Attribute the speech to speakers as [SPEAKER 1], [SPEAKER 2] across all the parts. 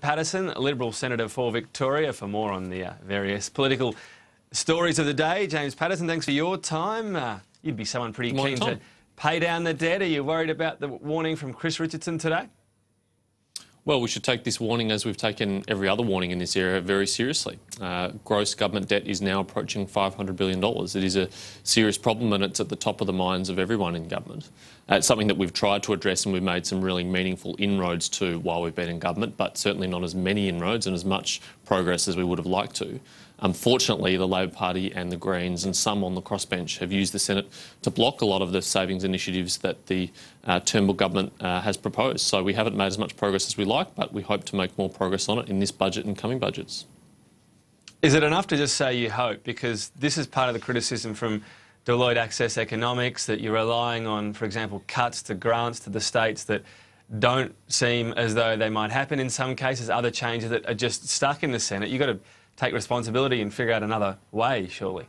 [SPEAKER 1] Paterson, Liberal Senator for Victoria. For more on the uh, various political stories of the day, James Paterson, thanks for your time. Uh, you'd be someone pretty keen to pay down the debt. Are you worried about the warning from Chris Richardson today?
[SPEAKER 2] Well, we should take this warning, as we've taken every other warning in this area, very seriously. Uh, gross government debt is now approaching $500 billion. It is a serious problem and it's at the top of the minds of everyone in government. Uh, it's something that we've tried to address and we've made some really meaningful inroads to while we've been in government, but certainly not as many inroads and as much progress as we would have liked to. Unfortunately, the Labor Party and the Greens and some on the crossbench have used the Senate to block a lot of the savings initiatives that the uh, Turnbull government uh, has proposed. So we haven't made as much progress as we like, but we hope to make more progress on it in this budget and coming budgets.
[SPEAKER 1] Is it enough to just say you hope? Because this is part of the criticism from Deloitte Access Economics that you're relying on, for example, cuts to grants to the states that don't seem as though they might happen in some cases, other changes that are just stuck in the Senate. You've got to take responsibility and figure out another way, surely.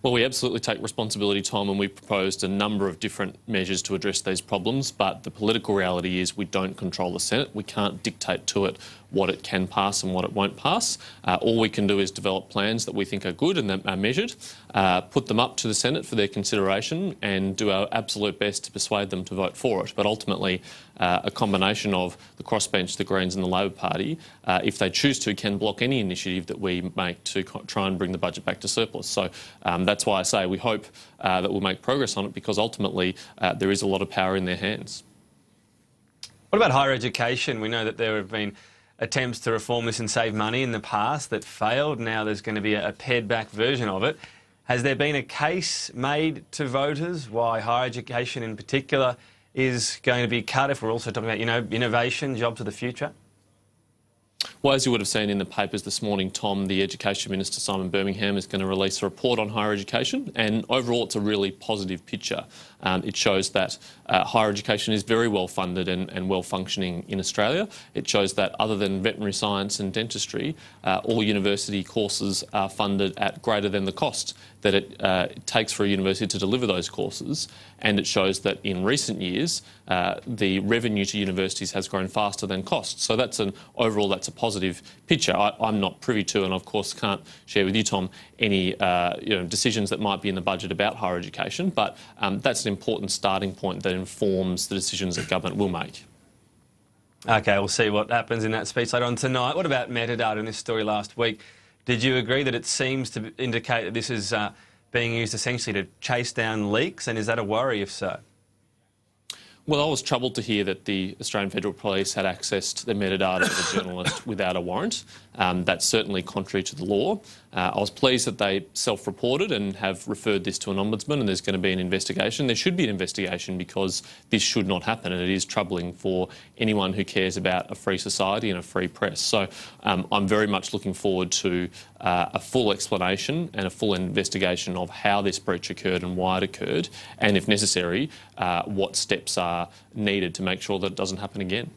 [SPEAKER 2] Well, we absolutely take responsibility, Tom, and we've proposed a number of different measures to address these problems. But the political reality is we don't control the Senate. We can't dictate to it what it can pass and what it won't pass. Uh, all we can do is develop plans that we think are good and that are measured, uh, put them up to the Senate for their consideration, and do our absolute best to persuade them to vote for it. But ultimately, uh, a combination of the crossbench, the Greens, and the Labor Party, uh, if they choose to, can block any initiative that we make to try and bring the budget back to surplus. So um, that's why I say we hope uh, that we'll make progress on it because ultimately uh, there is a lot of power in their hands.
[SPEAKER 1] What about higher education? We know that there have been attempts to reform this and save money in the past that failed. Now there's going to be a pared back version of it. Has there been a case made to voters why higher education in particular is going to be cut if we're also talking about, you know, innovation, jobs of the future?
[SPEAKER 2] Well, as you would have seen in the papers this morning, Tom, the Education Minister Simon Birmingham is going to release a report on higher education, and overall it's a really positive picture. Um, it shows that uh, higher education is very well funded and, and, well functioning in Australia. It shows that other than veterinary science and dentistry, uh, all university courses are funded at greater than the cost that it, uh, takes for a university to deliver those courses. And it shows that in recent years, uh, the revenue to universities has grown faster than costs. So that's an overall that's a positive picture. I, am not privy to, and of course can't share with you, Tom, any uh, you know, decisions that might be in the budget about higher education. But um, that's an important starting point that informs the decisions that government will make.
[SPEAKER 1] Okay, we'll see what happens in that speech later on tonight. What about metadata in this story last week? Did you agree that it seems to indicate that this is uh, being used essentially to chase down leaks, and is that a worry if so?
[SPEAKER 2] Well, I was troubled to hear that the Australian Federal Police had accessed the metadata of a journalist without a warrant. Um, that's certainly contrary to the law. Uh, I was pleased that they self-reported and have referred this to an ombudsman and there's going to be an investigation. There should be an investigation because this should not happen and it is troubling for anyone who cares about a free society and a free press. So um, I'm very much looking forward to uh, a full explanation and a full investigation of how this breach occurred and why it occurred and if necessary uh, what steps are needed to make sure that it doesn't happen again.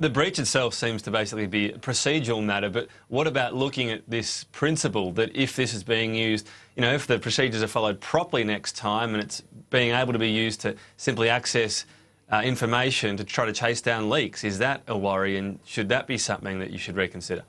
[SPEAKER 1] The breach itself seems to basically be a procedural matter, but what about looking at this principle that if this is being used, you know, if the procedures are followed properly next time and it's being able to be used to simply access uh, information to try to chase down leaks, is that a worry and should that be something that you should reconsider?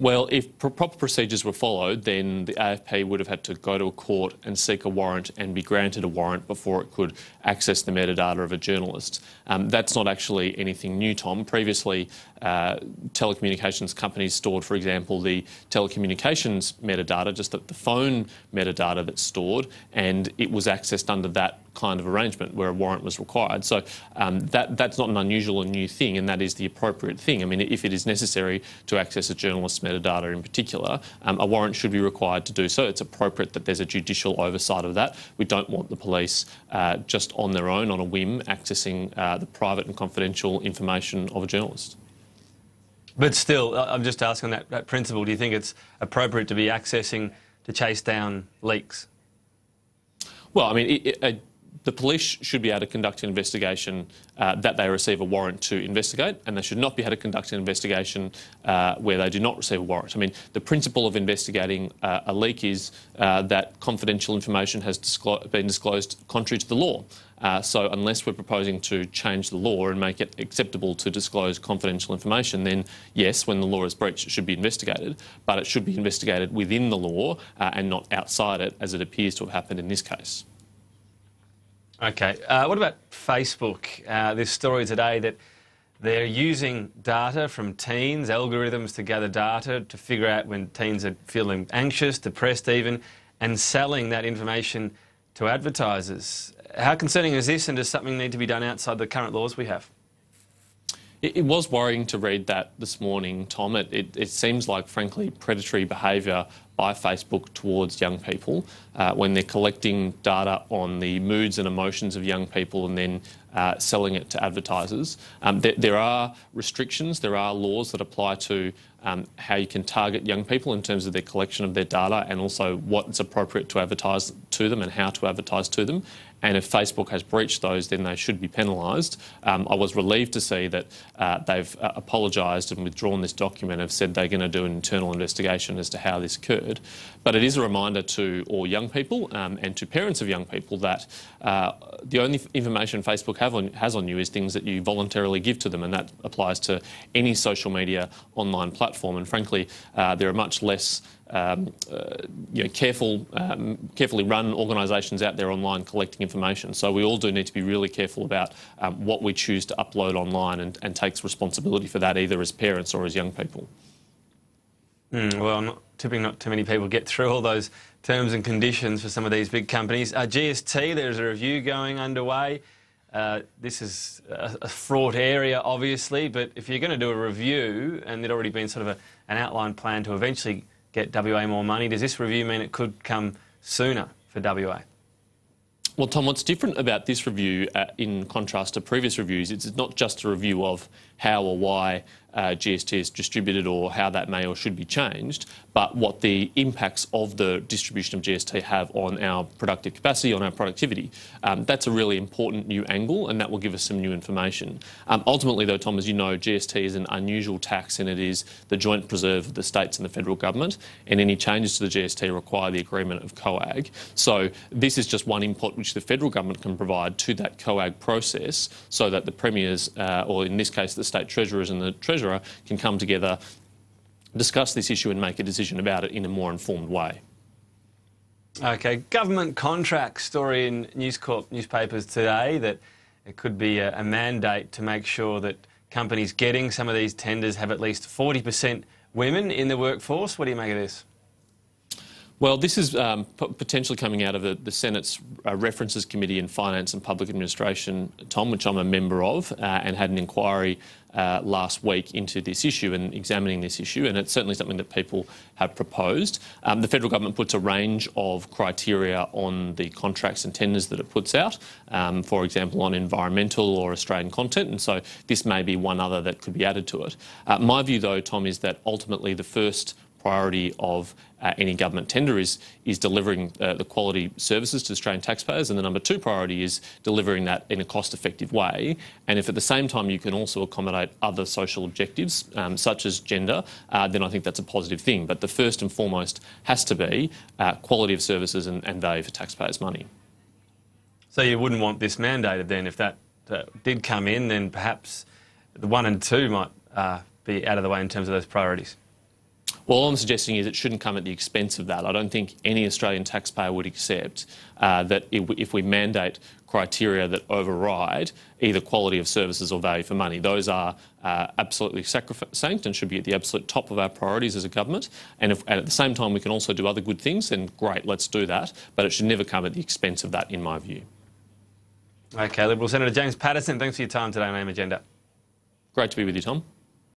[SPEAKER 2] Well, if proper procedures were followed, then the AFP would have had to go to a court and seek a warrant and be granted a warrant before it could access the metadata of a journalist. Um, that's not actually anything new, Tom. Previously, uh, telecommunications companies stored, for example, the telecommunications metadata, just the, the phone metadata that's stored, and it was accessed under that kind of arrangement where a warrant was required. So um, that, that's not an unusual or new thing, and that is the appropriate thing. I mean, if it is necessary to access a journalist's metadata in particular, um, a warrant should be required to do so. It's appropriate that there's a judicial oversight of that. We don't want the police uh, just on their own, on a whim, accessing uh, the private and confidential information of a journalist.
[SPEAKER 1] But still, I'm just asking that, that principle. Do you think it's appropriate to be accessing to chase down leaks?
[SPEAKER 2] Well, I mean, it, it, the police should be able to conduct an investigation uh, that they receive a warrant to investigate, and they should not be able to conduct an investigation uh, where they do not receive a warrant. I mean, the principle of investigating uh, a leak is uh, that confidential information has disclo been disclosed contrary to the law. Uh, so unless we're proposing to change the law and make it acceptable to disclose confidential information, then yes, when the law is breached, it should be investigated, but it should be investigated within the law uh, and not outside it, as it appears to have happened in this case.
[SPEAKER 1] Okay. Uh, what about Facebook? Uh, this story today that they're using data from teens, algorithms to gather data to figure out when teens are feeling anxious, depressed even, and selling that information to advertisers. How concerning is this, and does something need to be done outside the current laws we have?
[SPEAKER 2] It, it was worrying to read that this morning, Tom. It, it, it seems like, frankly, predatory behaviour by Facebook towards young people uh, when they're collecting data on the moods and emotions of young people and then uh, selling it to advertisers. Um, there, there, are restrictions, there are laws that apply to um, how you can target young people in terms of their collection of their data and also what's appropriate to advertise to them and how to advertise to them. And if Facebook has breached those, then they should be penalised. Um, I was relieved to see that uh, they've uh, apologised and withdrawn this document, have said they're going to do an internal investigation as to how this occurred. But it is a reminder to all young people um, and to parents of young people that uh, the only information Facebook on, has on you is things that you voluntarily give to them, and that applies to any social media online platform. And frankly, uh, there are much less um, uh, you know, careful, um, carefully run organisations out there online collecting information. So we all do need to be really careful about um, what we choose to upload online and, and takes responsibility for that either as parents or as young people.
[SPEAKER 1] Mm, well, not, typically not too many people get through all those terms and conditions for some of these big companies. Uh, GST, there's a review going underway. Uh, this is a, a, fraught area, obviously, but if you're going to do a review and there'd already been sort of a, an outline plan to eventually get WA more money, does this review mean it could come sooner for WA?
[SPEAKER 2] Well, Tom, what's different about this review uh, in contrast to previous reviews, it's not just a review of how or why uh, GST is distributed or how that may or should be changed, but what the impacts of the distribution of GST have on our productive capacity, on our productivity. Um, that's a really important new angle, and that will give us some new information. Um, ultimately, though, Tom, as you know, GST is an unusual tax, and it is the joint preserve of the states and the federal government, and any changes to the GST require the agreement of COAG. So this is just one input which the federal government can provide to that COAG process so that the premiers, uh, or in this case the state treasurers and the treasurer, can come together discuss this issue and make a decision about it in a more informed way.
[SPEAKER 1] Okay, government contract story in News Corp newspapers today that it could be a, a, mandate to make sure that companies getting some of these tenders have at least 40% women in the workforce. What do you make of this?
[SPEAKER 2] Well, this is um, potentially coming out of the, the Senate's uh, References Committee in Finance and Public Administration, Tom, which I'm a member of, uh, and had an inquiry uh, last week into this issue and examining this issue, and it's certainly something that people have proposed. Um, the federal government puts a range of criteria on the contracts and tenders that it puts out, um, for example, on environmental or Australian content, and so this may be one other that could be added to it. Uh, my view, though, Tom, is that ultimately the first priority of uh, any government tender is, is delivering uh, the quality services to Australian taxpayers, and the number two priority is delivering that in a cost-effective way. And if at the same time you can also accommodate other social objectives, um, such as gender, uh, then I think that's a positive thing. But the first and foremost has to be uh, quality of services and, and, value for taxpayers' money.
[SPEAKER 1] So you wouldn't want this mandated then? If that uh, did come in, then perhaps the one and two might uh, be out of the way in terms of those priorities.
[SPEAKER 2] Well, all I'm suggesting is it shouldn't come at the expense of that. I don't think any Australian taxpayer would accept uh, that if we mandate criteria that override either quality of services or value for money. Those are uh, absolutely sacrosanct and should be at the absolute top of our priorities as a government. And, if, and at the same time, we can also do other good things, then great, let's do that. But it should never come at the expense of that, in my view.
[SPEAKER 1] Okay, Liberal Senator James Paterson, thanks for your time today on AM Agenda.
[SPEAKER 2] Great to be with you, Tom.